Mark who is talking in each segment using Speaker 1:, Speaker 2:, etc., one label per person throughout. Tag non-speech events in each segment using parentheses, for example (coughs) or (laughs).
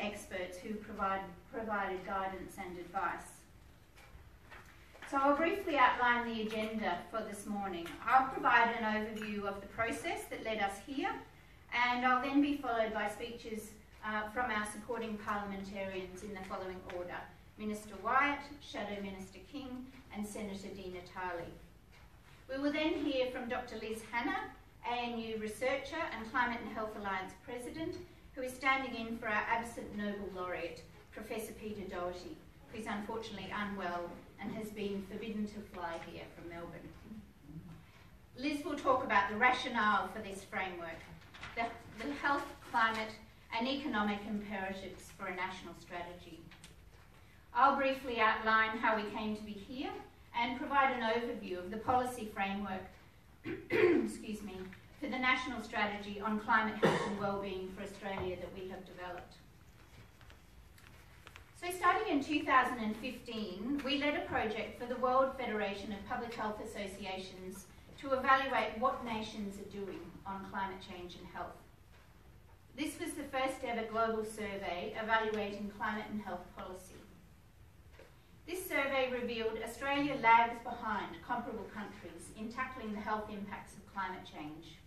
Speaker 1: experts who provide, provided guidance and advice. So I'll briefly outline the agenda for this morning. I'll provide an overview of the process that led us here, and I'll then be followed by speeches uh, from our supporting parliamentarians in the following order. Minister Wyatt, Shadow Minister King, and Senator Di Natale. We will then hear from Dr. Liz Hanna, ANU researcher and Climate and Health Alliance President, who is standing in for our absent Nobel laureate, Professor Peter Doherty, who is unfortunately unwell and has been forbidden to fly here from Melbourne. Liz will talk about the rationale for this framework, the, the health, climate and economic imperatives for a national strategy. I'll briefly outline how we came to be here and provide an overview of the policy framework (clears throat) excuse me, for the national strategy on climate health and wellbeing for Australia that we have developed. So starting in 2015, we led a project for the World Federation of Public Health Associations to evaluate what nations are doing on climate change and health. This was the first ever global survey evaluating climate and health policy. This survey revealed Australia lags behind comparable countries in tackling the health impacts of climate change.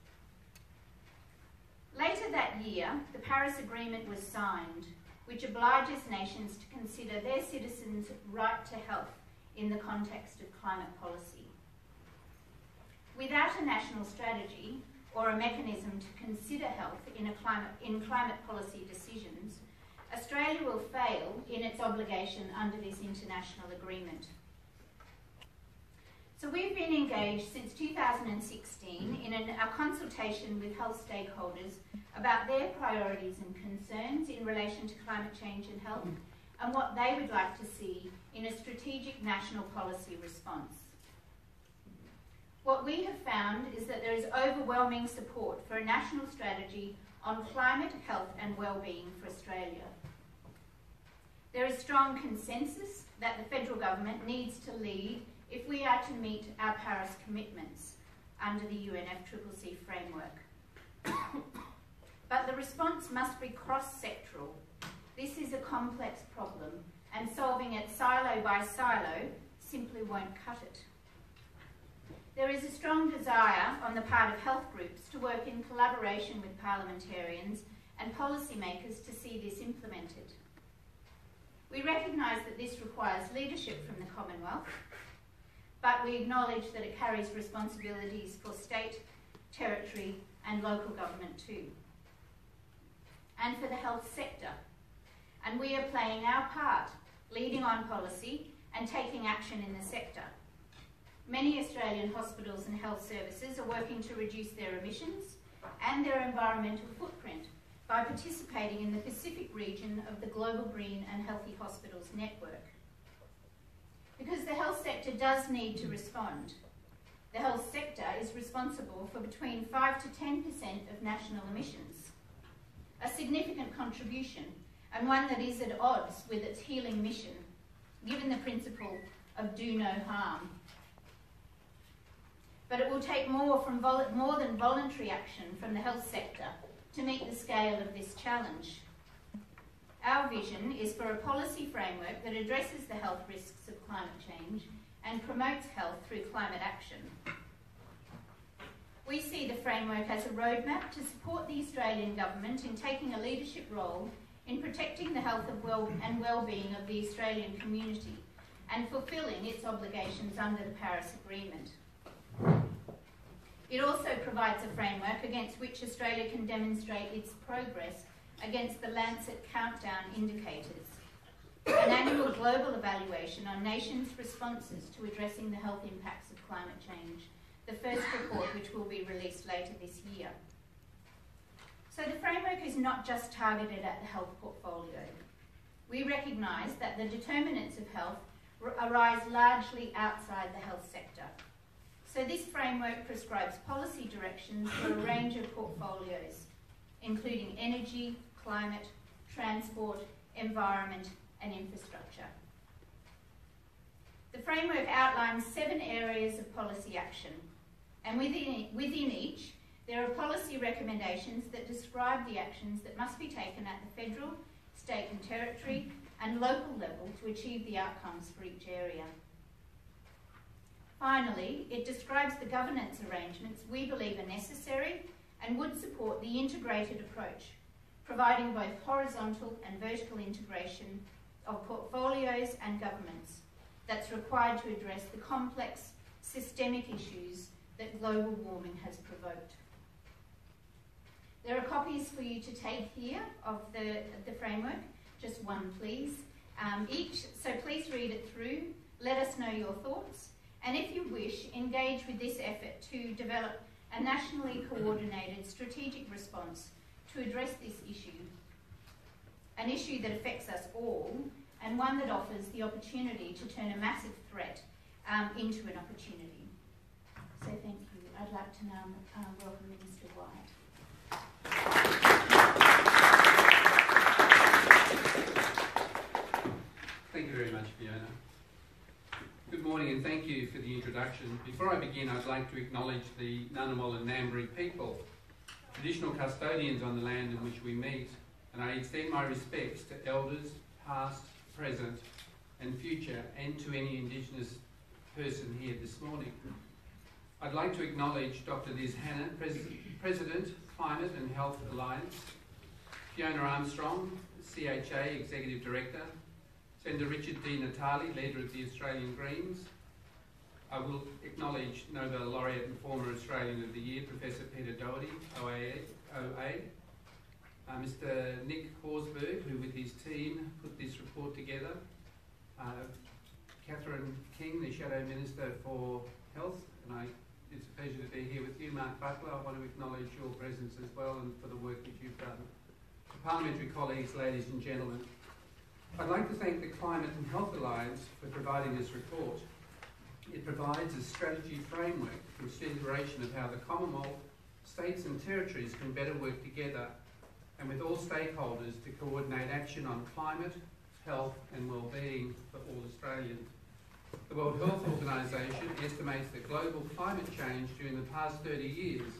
Speaker 1: Later that year, the Paris Agreement was signed, which obliges nations to consider their citizens' right to health in the context of climate policy. Without a national strategy or a mechanism to consider health in, climate, in climate policy decisions, Australia will fail in its obligation under this international agreement. So we've been engaged since 2016 in an, a consultation with health stakeholders about their priorities and concerns in relation to climate change and health and what they would like to see in a strategic national policy response. What we have found is that there is overwhelming support for a national strategy on climate, health and well-being for Australia. There is strong consensus that the federal government needs to lead if we are to meet our Paris commitments under the UNFCCC framework. (coughs) but the response must be cross-sectoral. This is a complex problem and solving it silo by silo simply won't cut it. There is a strong desire on the part of health groups to work in collaboration with parliamentarians and policymakers to see this implemented. We recognise that this requires leadership from the Commonwealth but we acknowledge that it carries responsibilities for state, territory and local government too. And for the health sector. And we are playing our part, leading on policy and taking action in the sector. Many Australian hospitals and health services are working to reduce their emissions and their environmental footprint by participating in the Pacific region of the Global Green and Healthy Hospitals Network because the health sector does need to respond. The health sector is responsible for between 5 to 10% of national emissions, a significant contribution and one that is at odds with its healing mission, given the principle of do no harm. But it will take more, from more than voluntary action from the health sector to meet the scale of this challenge. Our vision is for a policy framework that addresses the health risks of climate change and promotes health through climate action. We see the framework as a roadmap to support the Australian Government in taking a leadership role in protecting the health well and well-being of the Australian community and fulfilling its obligations under the Paris Agreement. It also provides a framework against which Australia can demonstrate its progress against the Lancet Countdown Indicators, an annual global evaluation on nations' responses to addressing the health impacts of climate change, the first report which will be released later this year. So the framework is not just targeted at the health portfolio. We recognise that the determinants of health arise largely outside the health sector. So this framework prescribes policy directions for a range of portfolios, including energy, climate, transport, environment and infrastructure. The framework outlines seven areas of policy action and within, within each there are policy recommendations that describe the actions that must be taken at the federal, state and territory, and local level to achieve the outcomes for each area. Finally, it describes the governance arrangements we believe are necessary and would support the integrated approach, providing both horizontal and vertical integration of portfolios and governments that's required to address the complex systemic issues that global warming has provoked. There are copies for you to take here of the, the framework, just one please. Um, each, so please read it through, let us know your thoughts, and if you wish, engage with this effort to develop a nationally coordinated strategic response to address this issue, an issue that affects us all, and one that offers the opportunity to turn a massive threat um, into an opportunity. So thank you. I'd like to now uh, welcome Minister Wyatt.
Speaker 2: Thank you very much, Fiona. Good morning and thank you for the introduction. Before I begin, I'd like to acknowledge the Ngunnawal and Ngambri people, traditional custodians on the land in which we meet, and I extend my respects to elders, past, present, and future, and to any Indigenous person here this morning. I'd like to acknowledge Dr. Liz Hanna, Pres President, Climate and Health Alliance, Fiona Armstrong, CHA Executive Director, Senator Richard Di Natale, Leader of the Australian Greens. I will acknowledge Nobel Laureate and former Australian of the Year, Professor Peter Doherty, OA, OA uh, Mr Nick Horsburgh, who with his team put this report together, uh, Catherine King, the Shadow Minister for Health, and I, it's a pleasure to be here with you. Mark Butler, I want to acknowledge your presence as well and for the work that you've done. Parliamentary colleagues, ladies and gentlemen, I'd like to thank the Climate and Health Alliance for providing this report. It provides a strategy framework for consideration of how the Commonwealth, states and territories can better work together and with all stakeholders to coordinate action on climate, health and well-being for all Australians. The World Health Organization estimates that global climate change during the past 30 years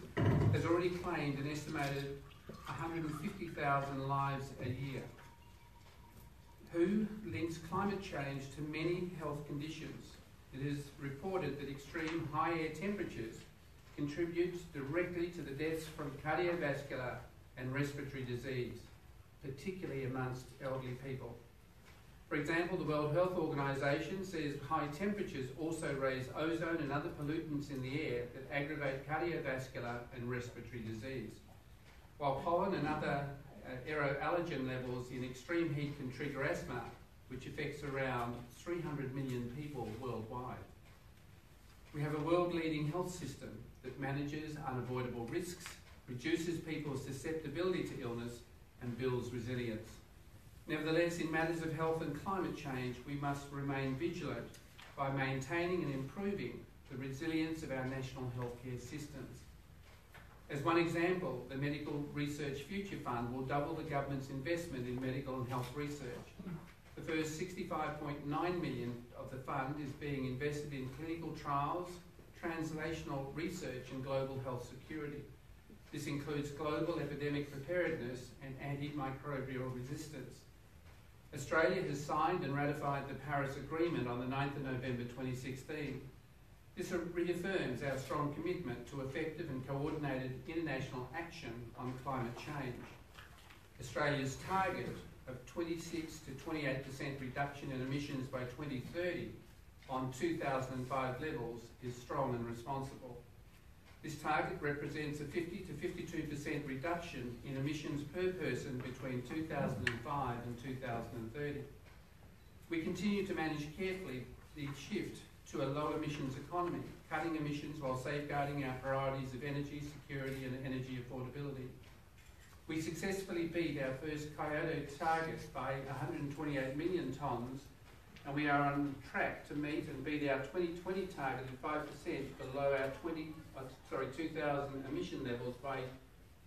Speaker 2: has already claimed an estimated 150,000 lives a year. WHO links climate change to many health conditions. It is reported that extreme high air temperatures contribute directly to the deaths from cardiovascular and respiratory disease, particularly amongst elderly people. For example, the World Health Organization says high temperatures also raise ozone and other pollutants in the air that aggravate cardiovascular and respiratory disease. While pollen and other uh, aeroallergen levels in extreme heat can trigger asthma, which affects around 300 million people worldwide. We have a world-leading health system that manages unavoidable risks, reduces people's susceptibility to illness, and builds resilience. Nevertheless, in matters of health and climate change, we must remain vigilant by maintaining and improving the resilience of our national healthcare systems. As one example, the Medical Research Future Fund will double the government's investment in medical and health research. The first 65.9 million of the fund is being invested in clinical trials, translational research and global health security. This includes global epidemic preparedness and antimicrobial resistance. Australia has signed and ratified the Paris Agreement on the 9th of November 2016 this reaffirms our strong commitment to effective and coordinated international action on climate change. Australia's target of 26 to 28% reduction in emissions by 2030 on 2005 levels is strong and responsible. This target represents a 50 to 52% reduction in emissions per person between 2005 and 2030. We continue to manage carefully the shift to a low emissions economy, cutting emissions while safeguarding our priorities of energy security and energy affordability. We successfully beat our first Kyoto target by 128 million tonnes and we are on track to meet and beat our 2020 target of 5% below our 20, uh, sorry, 2000 emission levels by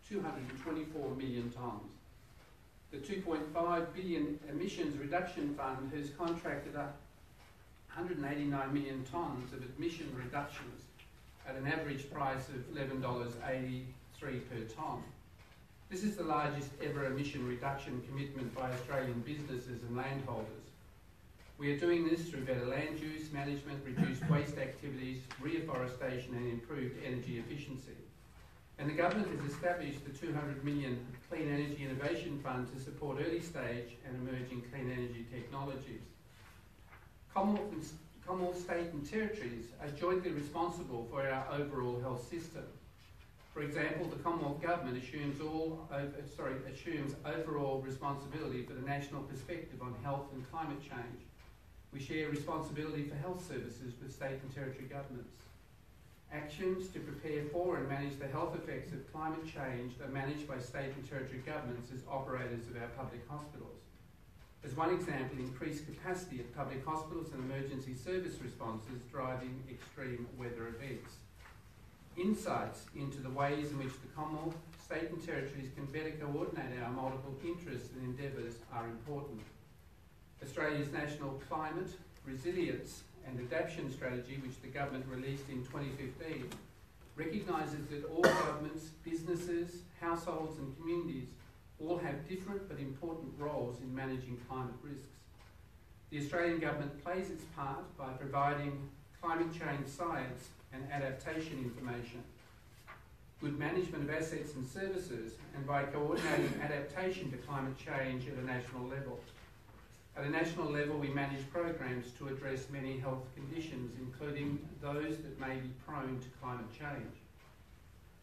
Speaker 2: 224 million tonnes. The 2.5 billion emissions reduction fund has contracted a 189 million tonnes of emission reductions at an average price of $11.83 per tonne. This is the largest ever emission reduction commitment by Australian businesses and landholders. We are doing this through better land use management, reduced waste activities, reforestation and improved energy efficiency. And the government has established the 200 million Clean Energy Innovation Fund to support early stage and emerging clean energy technologies. Commonwealth, Commonwealth state and territories are jointly responsible for our overall health system. For example, the Commonwealth Government assumes, all, uh, sorry, assumes overall responsibility for the national perspective on health and climate change. We share responsibility for health services with state and territory governments. Actions to prepare for and manage the health effects of climate change are managed by state and territory governments as operators of our public hospitals. As one example, increased capacity of public hospitals and emergency service responses driving extreme weather events. Insights into the ways in which the Commonwealth, state and territories can better coordinate our multiple interests and endeavours are important. Australia's national climate, resilience and adaptation strategy, which the government released in 2015, recognises that all governments, businesses, households and communities all have different but important roles in managing climate risks. The Australian government plays its part by providing climate change science and adaptation information, good management of assets and services, and by coordinating (coughs) adaptation to climate change at a national level. At a national level, we manage programs to address many health conditions, including those that may be prone to climate change.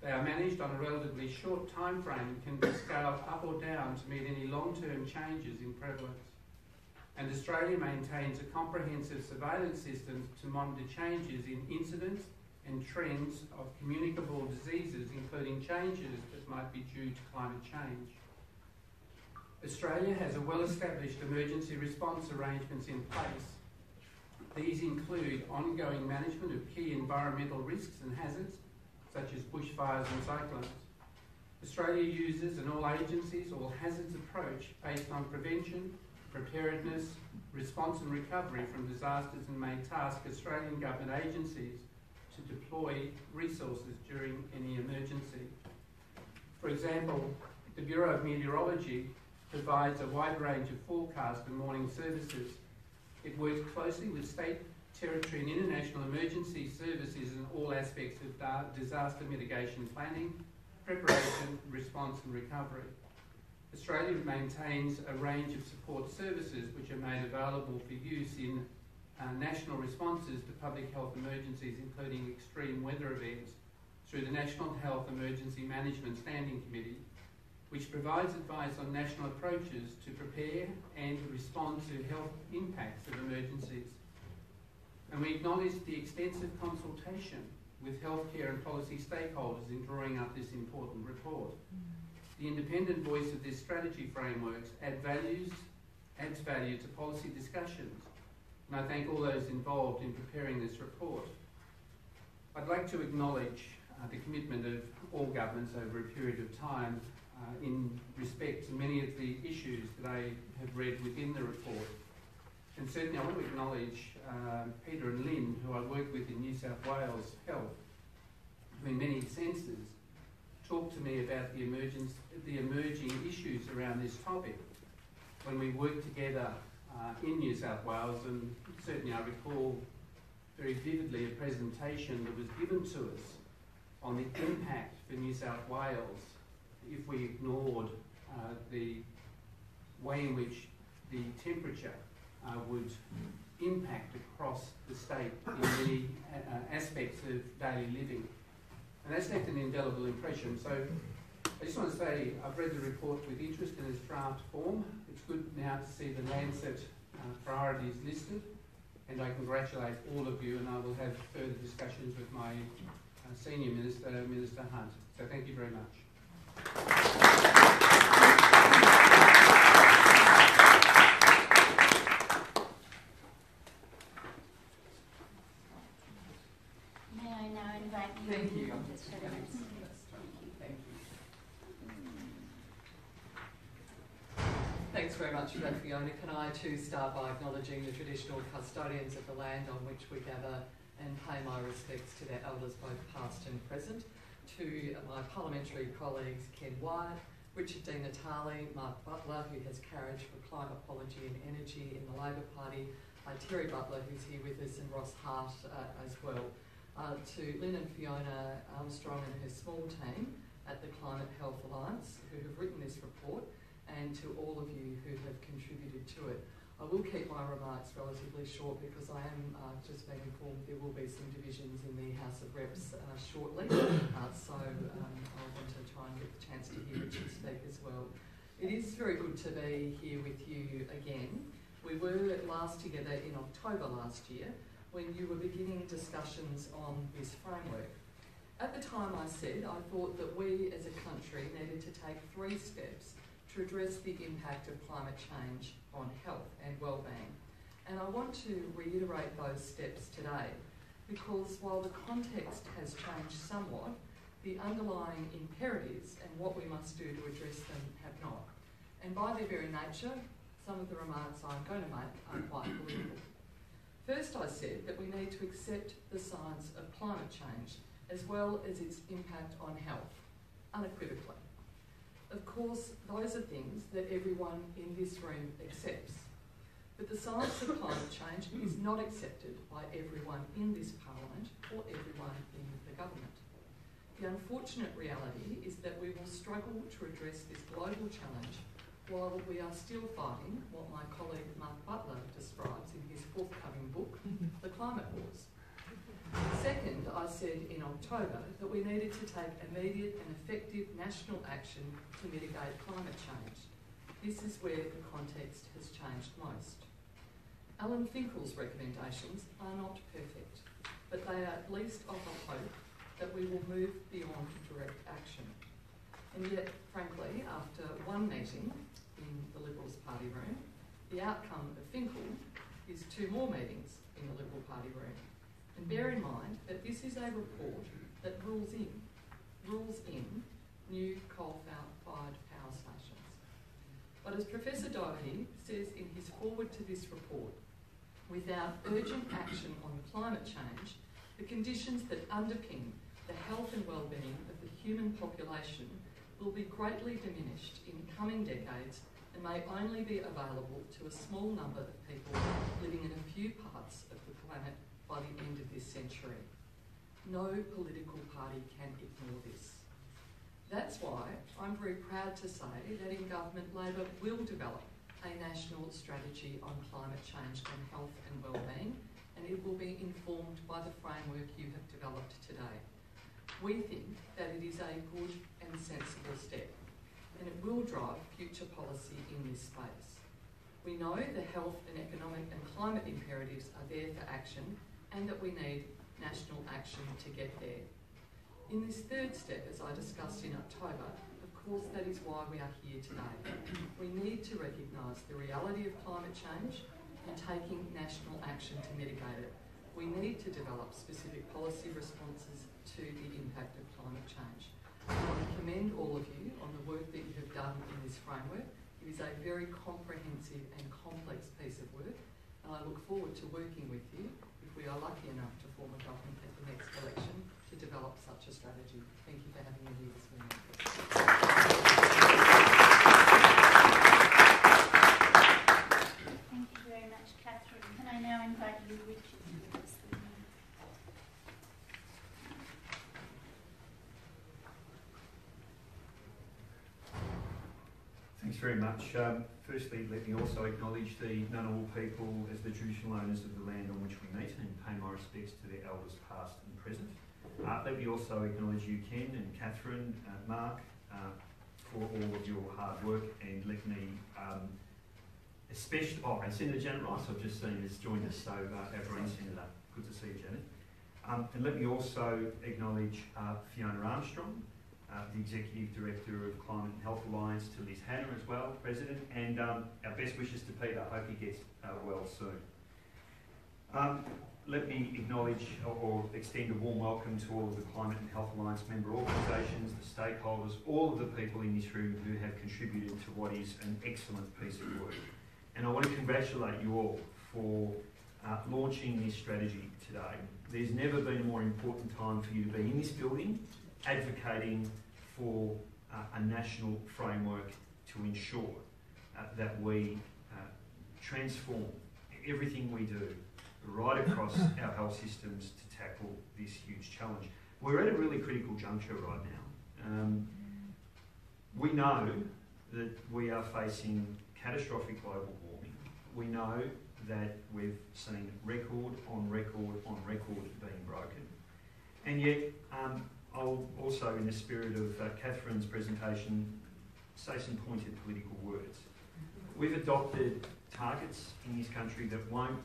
Speaker 2: They are managed on a relatively short time frame and can be scaled up or down to meet any long-term changes in prevalence. And Australia maintains a comprehensive surveillance system to monitor changes in incidence and trends of communicable diseases, including changes that might be due to climate change. Australia has a well-established emergency response arrangements in place. These include ongoing management of key environmental risks and hazards, such as bushfires and cyclones. Australia uses an all agencies, all hazards approach based on prevention, preparedness, response and recovery from disasters and may task Australian government agencies to deploy resources during any emergency. For example, the Bureau of Meteorology provides a wide range of forecast and warning services. It works closely with state, territory and international emergency services in all aspects of disaster mitigation planning, preparation, response and recovery. Australia maintains a range of support services which are made available for use in uh, national responses to public health emergencies, including extreme weather events, through the National Health Emergency Management Standing Committee, which provides advice on national approaches to prepare and respond to health impacts of emergencies. And we acknowledge the extensive consultation with healthcare and policy stakeholders in drawing up this important report. The independent voice of this strategy framework add values, adds value to policy discussions, and I thank all those involved in preparing this report. I'd like to acknowledge uh, the commitment of all governments over a period of time uh, in respect to many of the issues that I have read within the report. And certainly I want to acknowledge uh, Peter and Lynn, who I work with in New South Wales Health, who in many senses talk to me about the, emergence, the emerging issues around this topic. When we work together uh, in New South Wales, and certainly I recall very vividly a presentation that was given to us on the impact for New South Wales if we ignored uh, the way in which the temperature uh, would impact across the state in many uh, aspects of daily living. And that's left an indelible impression. So I just want to say I've read the report with interest in its draft form. It's good now to see the Lancet uh, priorities listed. And I congratulate all of you, and I will have further discussions with my uh, senior minister, Minister Hunt. So thank you very much.
Speaker 1: May I now invite you?
Speaker 3: Thank you.
Speaker 1: Just for the minutes.
Speaker 3: Thank you. Thanks very much for that, Fiona. Can I too start by acknowledging the traditional custodians of the land on which we gather and pay my respects to their elders, both past and present, to my parliamentary colleagues Ken Wyatt, Richard Di Natale, Mark Butler, who has Carriage for Climate Policy and Energy in the Labor Party, uh, Terri Butler, who's here with us, and Ross Hart uh, as well. Uh, to Lynn and Fiona Armstrong and her small team at the Climate Health Alliance who have written this report, and to all of you who have contributed to it. I will keep my remarks relatively short because I am uh, just being informed there will be some divisions in the House of Reps uh, shortly, (coughs) uh, so um, I want to try and get the chance to hear Richard speak as well. It is very good to be here with you again. We were last together in October last year when you were beginning discussions on this framework. At the time I said I thought that we as a country needed to take three steps to address the impact of climate change on health and well-being. And I want to reiterate those steps today because while the context has changed somewhat, the underlying imperatives and what we must do to address them have not. And by their very nature, some of the remarks I'm going to make are quite political. First, I said that we need to accept the science of climate change as well as its impact on health, unequivocally. Of course, those are things that everyone in this room accepts. But the science of climate change is not accepted by everyone in this parliament or everyone in the government. The unfortunate reality is that we will struggle to address this global challenge while we are still fighting what my colleague Mark Butler describes in his forthcoming book, The Climate Wars. Second, I said in October that we needed to take immediate and effective national action to mitigate climate change. This is where the context has changed most. Alan Finkel's recommendations are not perfect, but they at least offer hope that we will move beyond direct action. And yet, frankly, after one meeting in the Liberals Party room, the outcome of Finkel is two more meetings in the Liberal Party room. And bear in mind that this is a report that rules in, rules in new coal-fired power stations. But as Professor Doherty says in his foreword to this report, without urgent action on climate change, the conditions that underpin the health and well-being of the human population will be greatly diminished in coming decades and may only be available to a small number of people living in a few parts of the planet by the end of this century. No political party can ignore this. That's why I'm very proud to say that in government Labor will develop a national strategy on climate change and health and wellbeing and it will be informed by the framework you have developed today. We think that it is a good and sensible step and it will drive future policy in this space. We know the health and economic and climate imperatives are there for action and that we need national action to get there. In this third step, as I discussed in October, of course that is why we are here today. We need to recognise the reality of climate change and taking national action to mitigate it. We need to develop specific policy responses to the impact of climate change. I commend all of you on the work that you have done in this framework. It is a very comprehensive and complex piece of work and I look forward to working with you we are lucky enough to form a government at the next election to develop such a strategy. Thank you for having me here this morning.
Speaker 1: Thank you very much, Catherine. Can I now invite you, Richard, to give us the
Speaker 4: Thanks very much. Um, Firstly, let me also acknowledge the Ngunnawal people as the traditional owners of the land on which we meet and pay my respects to their elders past and present. Uh, let me also acknowledge you, Ken and Catherine, uh, Mark, uh, for all of your hard work and let me um, especially, oh, and Senator Janet Rice I've just seen has joined us, so uh, our Green Senator, good to see you, Janet. Um, and let me also acknowledge uh, Fiona Armstrong, the Executive Director of Climate and Health Alliance, to Liz Hanna as well, President, and um, our best wishes to Peter. I hope he gets uh, well soon. Um, let me acknowledge or extend a warm welcome to all of the Climate and Health Alliance member organisations, the stakeholders, all of the people in this room who have contributed to what is an excellent piece of work. And I want to congratulate you all for uh, launching this strategy today. There's never been a more important time for you to be in this building advocating for uh, a national framework to ensure uh, that we uh, transform everything we do right across (coughs) our health systems to tackle this huge challenge. We're at a really critical juncture right now. Um, we know that we are facing catastrophic global warming. We know that we've seen record on record on record being broken. And yet, um, I'll also, in the spirit of uh, Catherine's presentation, say some pointed political words. We've adopted targets in this country that won't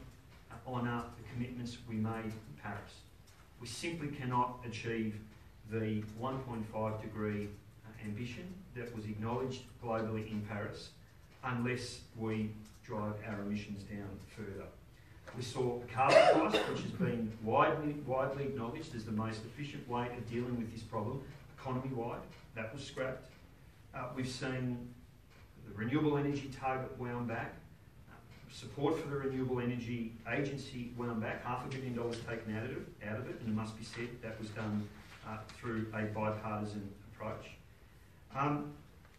Speaker 4: honour the commitments we made in Paris. We simply cannot achieve the 1.5 degree uh, ambition that was acknowledged globally in Paris unless we drive our emissions down further. We saw carbon price, which has been widely, widely acknowledged as the most efficient way of dealing with this problem, economy-wide, that was scrapped. Uh, we've seen the renewable energy target wound back, uh, support for the Renewable Energy Agency wound back, half a billion dollars taken out of it, out of it and it must be said that was done uh, through a bipartisan approach. Um,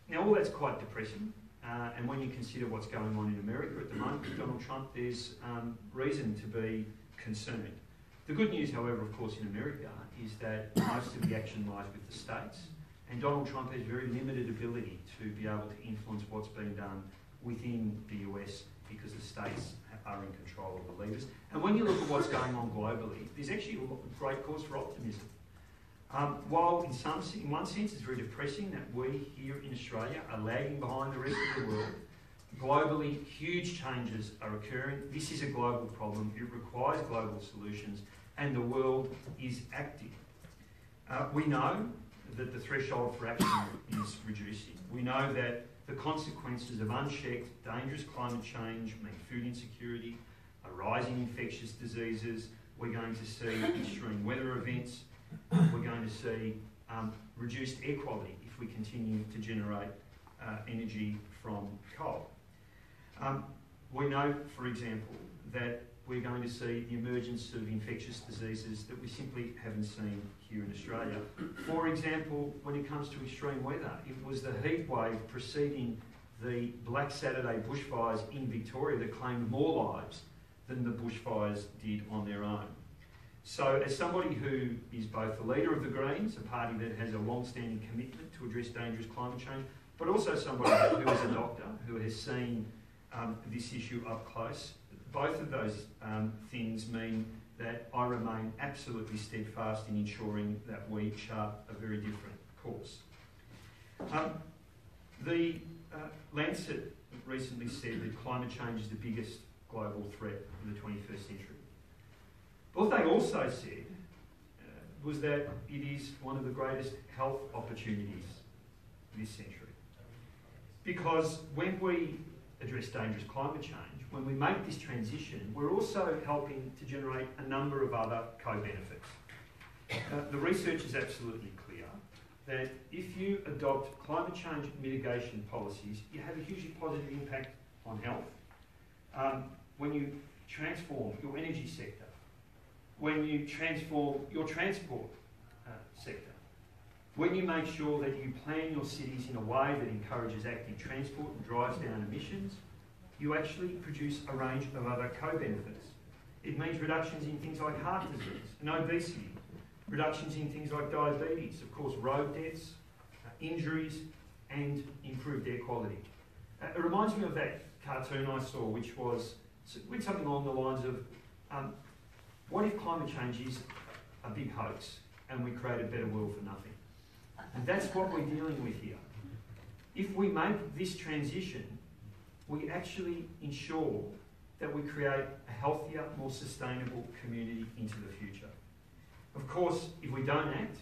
Speaker 4: now all that's quite depressing. Uh, and when you consider what's going on in America at the moment with Donald Trump, there's um, reason to be concerned. The good news, however, of course, in America is that most of the action lies with the states, and Donald Trump has very limited ability to be able to influence what's being done within the US because the states are in control of the levers. And when you look at what's going on globally, there's actually a great cause for optimism. Um, while in some, in one sense, it's very depressing that we here in Australia are lagging behind the rest of the world. Globally, huge changes are occurring. This is a global problem. It requires global solutions, and the world is acting. Uh, we know that the threshold for action is reducing. We know that the consequences of unchecked, dangerous climate change mean food insecurity, a rising infectious diseases. We're going to see extreme weather events we're going to see um, reduced air quality if we continue to generate uh, energy from coal. Um, we know, for example, that we're going to see the emergence of infectious diseases that we simply haven't seen here in Australia. For example, when it comes to extreme weather, it was the heat wave preceding the Black Saturday bushfires in Victoria that claimed more lives than the bushfires did on their own. So, as somebody who is both the leader of the Greens, a party that has a long-standing commitment to address dangerous climate change, but also somebody who is a doctor who has seen um, this issue up close, both of those um, things mean that I remain absolutely steadfast in ensuring that we chart a very different course. Um, the uh, Lancet recently said that climate change is the biggest global threat of the 21st century. What they also said uh, was that it is one of the greatest health opportunities this century. Because when we address dangerous climate change, when we make this transition, we're also helping to generate a number of other co-benefits. Uh, the research is absolutely clear that if you adopt climate change mitigation policies, you have a hugely positive impact on health. Um, when you transform your energy sector, when you transform your transport uh, sector, when you make sure that you plan your cities in a way that encourages active transport and drives down emissions, you actually produce a range of other co-benefits. It means reductions in things like heart disease and obesity, reductions in things like diabetes, of course road deaths, uh, injuries and improved air quality. Uh, it reminds me of that cartoon I saw which was something along the lines of um, what if climate change is a big hoax and we create a better world for nothing? And that's what we're dealing with here. If we make this transition, we actually ensure that we create a healthier, more sustainable community into the future. Of course, if we don't act,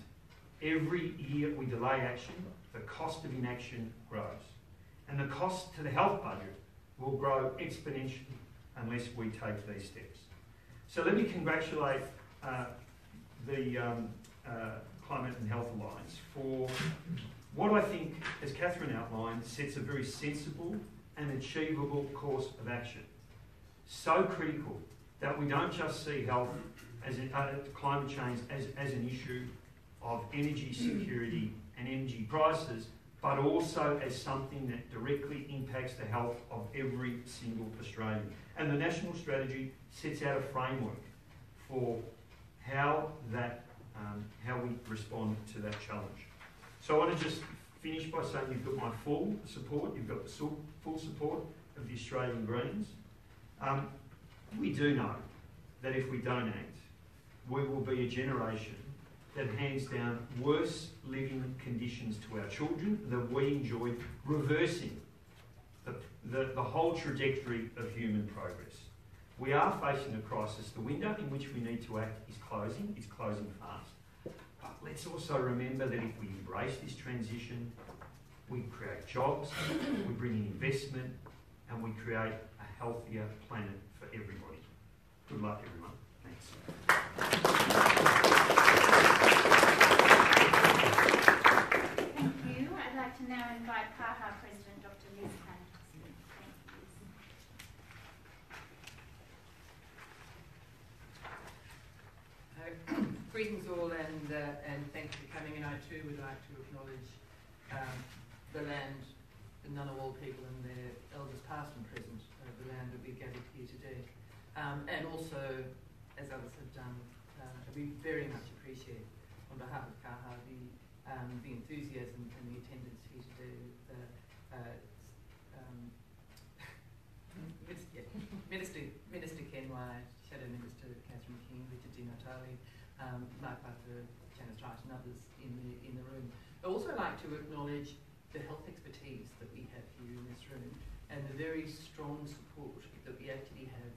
Speaker 4: every year we delay action, the cost of inaction grows. And the cost to the health budget will grow exponentially unless we take these steps. So let me congratulate uh, the um, uh, Climate and Health Alliance for what I think, as Catherine outlined, sets a very sensible and achievable course of action. So critical that we don't just see health as a, uh, climate change as, as an issue of energy security and energy prices, but also as something that directly impacts the health of every single Australian. And the national strategy sets out a framework for how that um, how we respond to that challenge. So I want to just finish by saying you've got my full support. You've got the full support of the Australian Greens. Um, we do know that if we don't act, we will be a generation that hands down worse living conditions to our children than we enjoyed, reversing the, the, the whole trajectory of human progress. We are facing a crisis. The window in which we need to act is closing, it's closing fast. But let's also remember that if we embrace this transition, we create jobs, we bring in investment, and we create a healthier planet for everybody. Good luck, everyone. Thanks.
Speaker 1: To now invite CAHA President Dr. Liz Hanna to speak.
Speaker 5: Uh, (clears throat) greetings all and, uh, and thank you for coming and I too would like to acknowledge um, the land, the Ngunnawal people and their elders past and present, uh, the land that we've gathered here today. Um, and also, as others have done, uh, we very much appreciate on behalf of CAHA the, um, the enthusiasm and the attendance here uh, um, (laughs) Minister, Minister Ken Wyatt, Shadow Minister Catherine King, Richard Di Natale, um, Mark Butler, Janet Rice and others in the, in the room. I'd also like to acknowledge the health expertise that we have here in this room and the very strong support that we actually have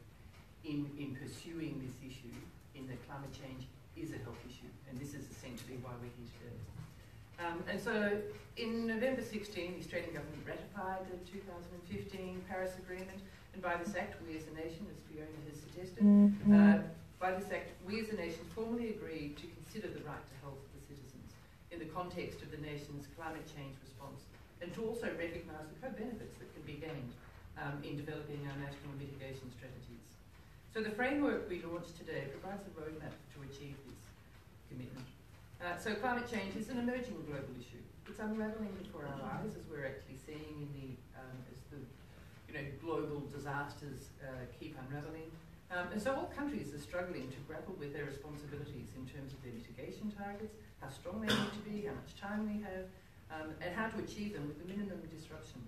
Speaker 5: in, in pursuing this issue in that climate change is a health issue and this is essentially why we're here today. Um, and so in November 16, the Australian government ratified the 2015 Paris Agreement, and by this act, we as a nation, as Fiona has suggested, mm-hmm. uh, by this act, we as a nation formally agreed to consider the right to health of the citizens in the context of the nation's climate change response, and to also recognise the co-benefits that can be gained um, in developing our national mitigation strategies. So the framework we launched today provides a roadmap to achieve this commitment. Uh, so climate change is an emerging global issue. It's unravelling before our eyes, as we're actually seeing in the um, as the you know global disasters uh, keep unravelling. Um, and so all countries are struggling to grapple with their responsibilities in terms of their mitigation targets, how strong they need to be, how much time we have, um, and how to achieve them with the minimum disruption.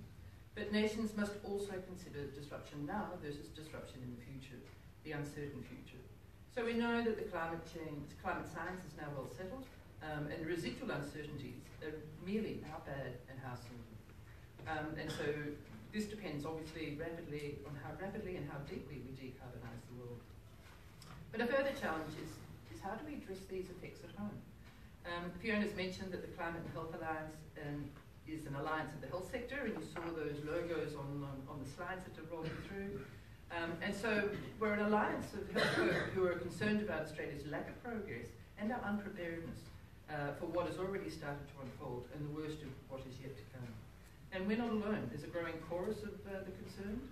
Speaker 5: But nations must also consider disruption now versus disruption in the future, the uncertain future. So we know that the climate change, climate science is now well settled, um, and residual uncertainties are merely how bad and how soon. Um, and so this depends obviously rapidly on how rapidly and how deeply we decarbonise the world. But a further challenge is, is how do we address these effects at home? Um, Fiona's mentioned that the Climate and Health Alliance um, is an alliance of the health sector, and you saw those logos on, on, on the slides that are rolling through. Um, and so we're an alliance of health workers who are concerned about Australia's lack of progress and our unpreparedness uh, for what has already started to unfold and the worst of what is yet to come. And we're not alone. There's a growing chorus of uh, the concerned.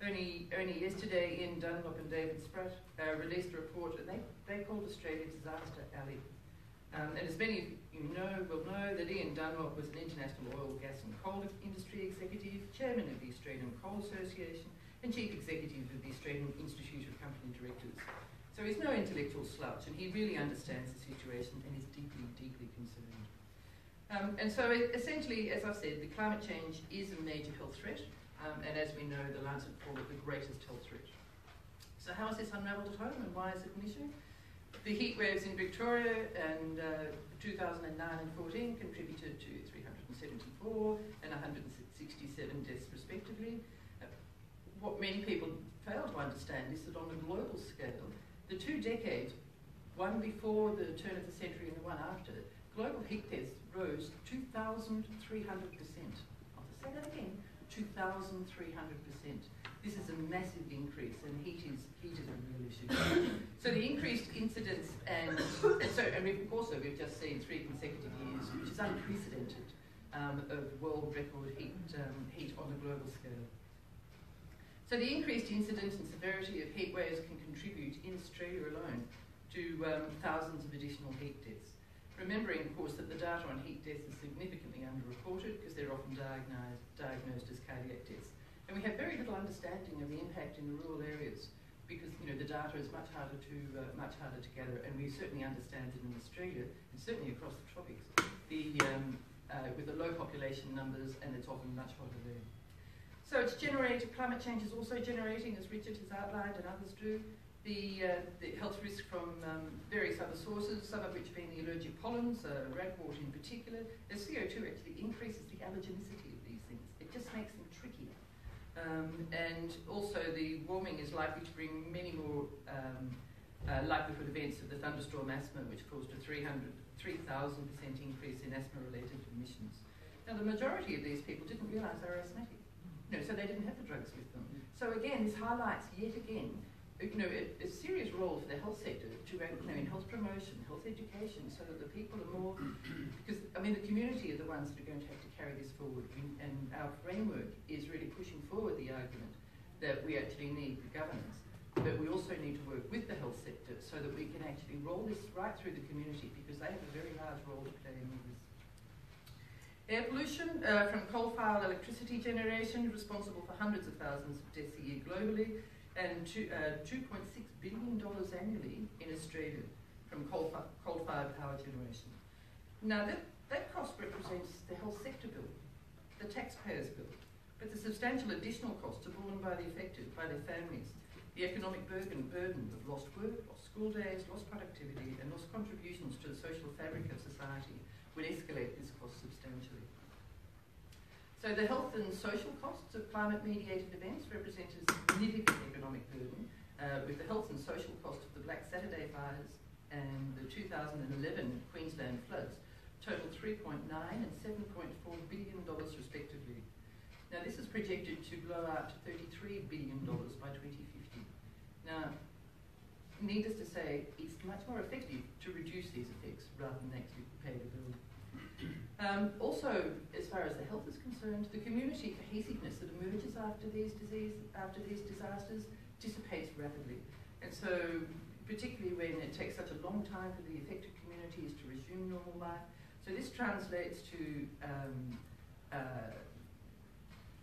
Speaker 5: Only, only yesterday, Ian Dunlop and David Spratt uh, released a report, and they, they called Australia Disaster Alley. Um, and as many of you know, will know that Ian Dunlop was an international oil, gas and coal industry executive, chairman of the Australian Coal Association, and chief executive of the Australian Institute of Company Directors. So he's no intellectual slouch, and he really understands the situation and is deeply, deeply concerned. Um, and so essentially, as I've said, the climate change is a major health threat, um, and as we know, the Lancet called it the greatest health threat. So how is this unravelled at home, and why is it an issue? The heat waves in Victoria and uh, 2009 and 14 contributed to 374 and 167 deaths respectively. Uh, what many people fail to understand is that on a global scale, the two decades, one before the turn of the century and the one after, global heat deaths rose 2,300%. I'll say that again, 2,300%. This is a massive increase, and heat is heat is a real issue. so the increased incidence, and, and so and we've also we've just seen three consecutive years, which is unprecedented, um, of world record heat um, heat on a global scale. So the increased incidence and severity of heat waves can contribute in Australia alone to um, thousands of additional heat deaths. Remembering, of course, that the data on heat deaths is significantly underreported because they're often diagnosed, diagnosed as cardiac deaths. And we have very little understanding of the impact in the rural areas because you know the data is much harder to uh, much harder to gather, and we certainly understand it in Australia and certainly across the tropics. The um, uh, with the low population numbers, and it's often much hotter there. So it's generated. Climate change is also generating, as Richard has outlined and others do, the, uh, the health risk from um, various other sources, some of which being the allergic pollens, uh, ragwort in particular. The CO2 actually increases the allergenicity of these things. It just makes them trickier. Um, and also the warming is likely to bring many more um, uh, likelihood events of the thunderstorm asthma, which caused a 300, 3,000% increase in asthma-related emissions. Now the majority of these people didn't realise they were asthmatic. No, so they didn't have the drugs with them. Mm. So again, this highlights yet again you know, a, a, serious role for the health sector to, you know, in health promotion, health education, so that the people are more, (coughs) because, I mean, the community are the ones that are going to have to carry this forward, and our framework is really pushing forward the argument that we actually need the governance, but we also need to work with the health sector so that we can actually roll this right through the community, because they have a very large role to play in all this. Air pollution uh, from coal-fired electricity generation, responsible for hundreds of thousands of deaths a year globally, and uh, $2.6 billion annually in Australia from coal-fired power generation. Now, that, that cost represents the health sector bill, the taxpayers' bill, but the substantial additional costs are borne by the affected, by their families. The economic burden, burden of lost work, lost school days, lost productivity, and lost contributions to the social fabric of society would escalate this cost substantially. So the health and social costs of climate-mediated events represent a significant economic burden, uh, with the health and social cost of the Black Saturday fires and the 2011 Queensland floods total 3.9 and 7.4 billion dollars respectively. Now this is projected to blow out to 33 billion dollars by 2050. Now, needless to say, it's much more effective to reduce these effects rather than actually pay the bill. Um, also, as far as the health is concerned, the community cohesiveness that emerges after these disease, after these disasters, dissipates rapidly. And so, particularly when it takes such a long time for the affected communities to resume normal life. So this translates to um, uh,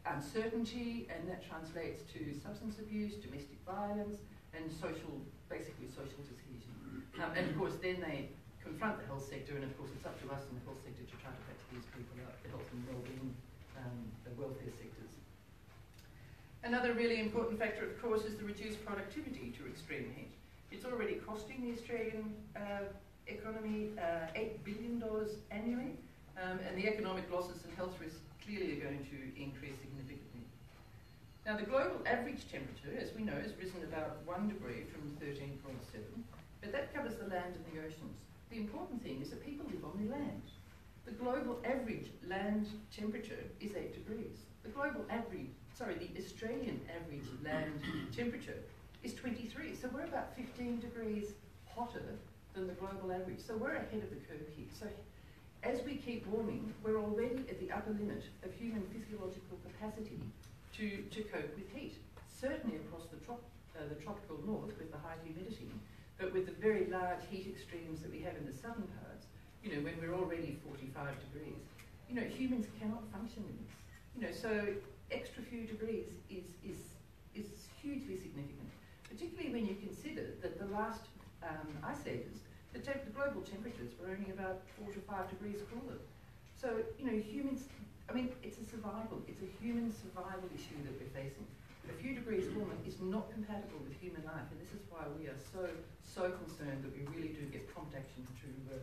Speaker 5: uncertainty, and that translates to substance abuse, domestic violence, and social, basically social dishesion. Um, and of course, then they confront the health sector, and of course it's up to us in the health sector to try to patch these people up, the health and well-being, um, the welfare sectors. Another really important factor, of course, is the reduced productivity to extreme heat. It's already costing the Australian uh, economy uh, $8 billion annually, um, and the economic losses and health risks clearly are going to increase significantly. Now, the global average temperature, as we know, has risen about one degree from 13.7, but that covers the land and the oceans. The important thing is that people live on the land. The global average land temperature is 8 degrees. The global average, sorry, the Australian average land temperature is 23. So we're about 15 degrees hotter than the global average. So we're ahead of the curve here. So as we keep warming, we're already at the upper limit of human physiological capacity to, to cope with heat. Certainly across the, trop, uh, the tropical north with the high humidity, but with the very large heat extremes that we have in the southern parts, you know, when we're already 45 degrees, you know, humans cannot function in this. You know, so extra few degrees is, is, is hugely significant, particularly when you consider that the last um, ice ages, the, the global temperatures were only about four to five degrees cooler. So, you know, humans, I mean, it's a survival, it's a human survival issue that we're facing. A few degrees warmer is not compatible with human life, and this is why we are so, so concerned that we really do get prompt action to, uh,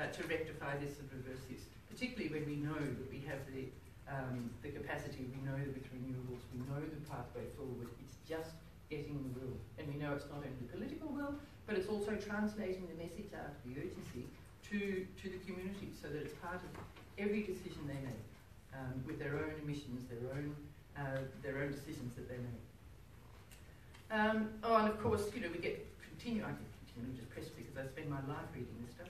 Speaker 5: uh, to rectify this and reverse this, particularly when we know that we have the, um, the capacity, we know that with renewables, we know the pathway forward, it's just getting the will. And we know it's not only the political will, but it's also translating the message out, of the urgency, to, to the community so that it's part of every decision they make um, with their own emissions, their own uh, their own decisions that they make. Um, oh, and of course, you know, we get continue. I can continue just press because I spend my life reading this stuff.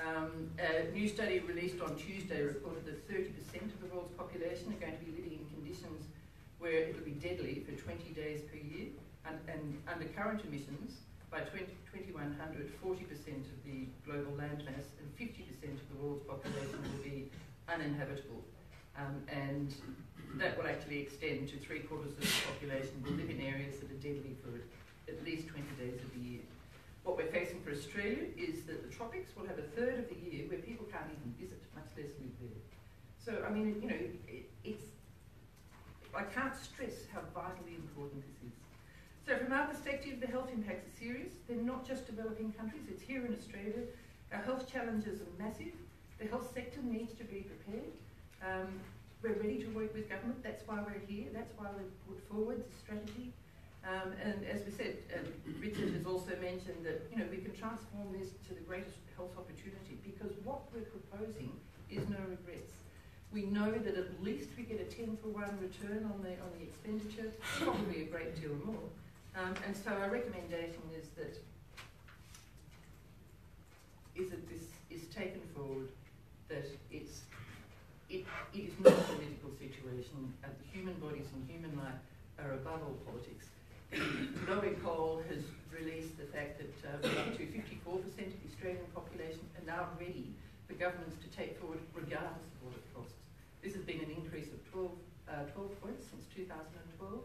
Speaker 5: Um, a new study released on Tuesday reported that 30% of the world's population are going to be living in conditions where it will be deadly for 20 days per year, and, and under current emissions, by 20, 2100, 40% of the global landmass and 50% of the world's population will be uninhabitable. Um, and that will actually extend to three quarters of the population will live in areas that are deadly for at least 20 days of the year. What we're facing for Australia is that the tropics will have a third of the year where people can't even visit, much less live there. So, I mean, you know, it, it's, I can't stress how vitally important this is. So from our perspective, the health impacts are serious. They're not just developing countries, it's here in Australia. Our health challenges are massive. The health sector needs to be prepared. Um, we're ready to work with government, that's why we're here, that's why we've put forward this strategy. Um, and as we said, um, Richard has also mentioned that you know we can transform this to the greatest health opportunity because what we're proposing is no regrets. We know that at least we get a 10 for 1 return on the, on the expenditure, probably a great deal more. Um, and so our recommendation is that is that this is taken forward, that it's it, it is not a political situation. Uh, the human bodies and human life are above all politics. Lowy Poll has released the fact that uh, to 54% of the Australian population are now ready for governments to take forward regardless of what it costs. This has been an increase of 12, uh, 12 points since 2012.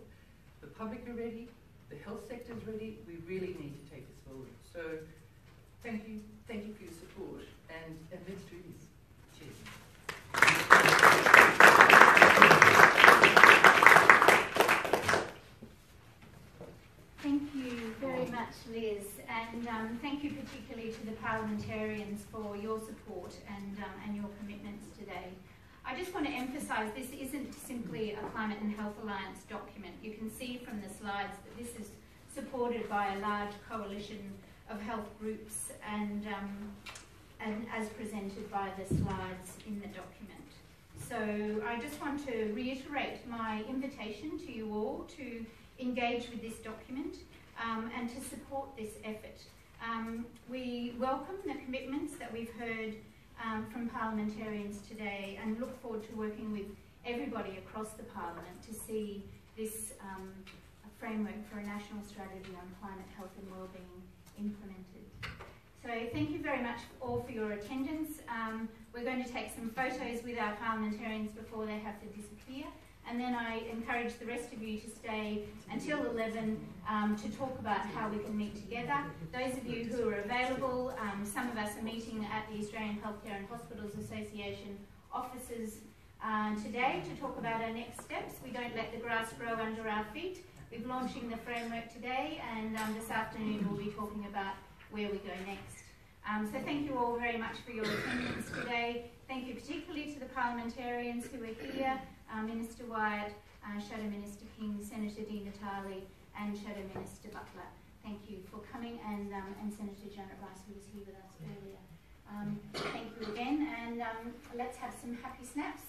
Speaker 5: The public are ready, the health sector is ready, we really need to take this forward. So thank you, thank you for your support and, and let's do this. Cheers.
Speaker 1: Thank you very much, Liz, and um, thank you particularly to the parliamentarians for your support and, um, and your commitments today. I just want to emphasise this isn't simply a Climate and Health Alliance document. You can see from the slides that this is supported by a large coalition of health groups and, um, and as presented by the slides in the document. So I just want to reiterate my invitation to you all to engage with this document um, and to support this effort. Um, we welcome the commitments that we've heard um, from parliamentarians today and look forward to working with everybody across the parliament to see this um, framework for a national strategy on climate health and wellbeing implemented. So thank you very much all for your attendance. Um, we're going to take some photos with our parliamentarians before they have to disappear. And then I encourage the rest of you to stay until 11 um, to talk about how we can meet together. Those of you who are available, um, some of us are meeting at the Australian Healthcare and Hospitals Association offices uh, today to talk about our next steps. We don't let the grass grow under our feet. We're launching the framework today and um, this afternoon we'll be talking about where we go next. Um, so thank you all very much for your attendance today. Thank you particularly to the parliamentarians who are here uh, Minister Wyatt, uh, Shadow Minister King, Senator Di Natale, and Shadow Minister Butler. Thank you for coming, and, um, and Senator Janet Rice, who was here with us earlier. Um, thank you again, and um, let's have some happy snaps.